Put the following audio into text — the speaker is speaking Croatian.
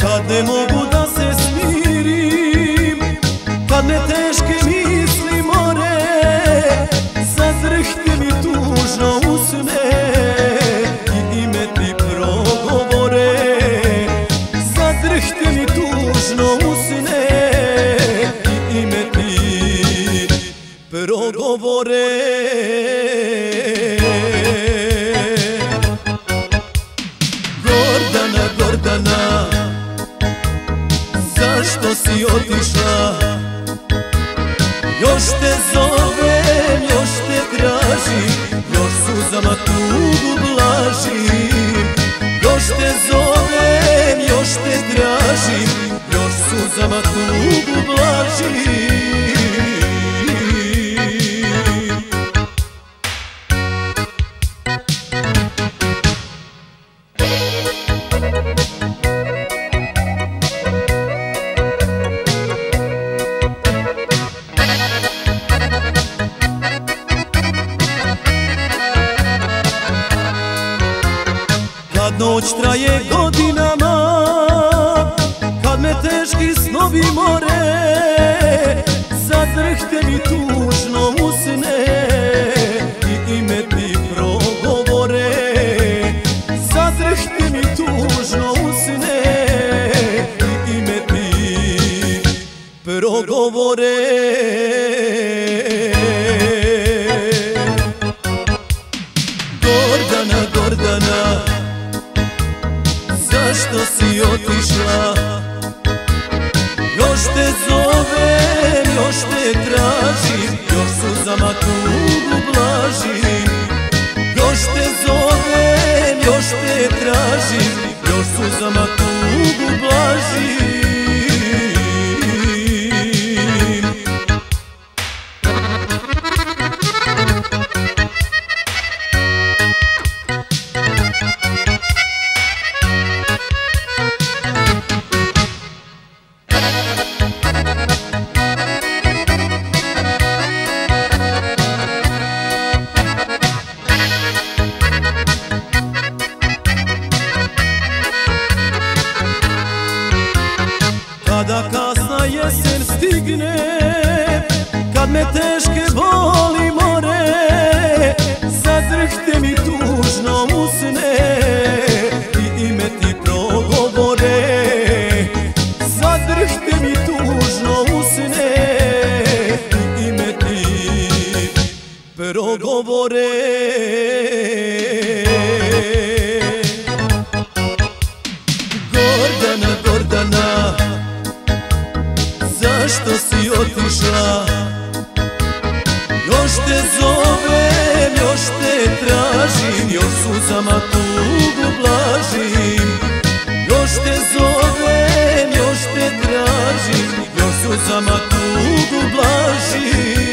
Kad ne mogu da se smirim Kad me teške si otišla. Još te zovem, još te tražim Još suzama tugu blažim. Još te zovem, još te tražim Još suzama tugu blažim noć traje godinama Zašto si otišla? Još te zovem, još te tražim Još suzama tugu blažim Još te zovem, još te tražim Još suzama tugu blažim Kasna jesen stigne Kad me teške boli more Zadrhte mi tužno usne I ime ti progovore. Zadrhte mi tužno usne I ime ti progovore išla Još te zovem, još te tražim Još suzama tugu blažim. Još te zovem, još te tražim Još suzama tugu blažim.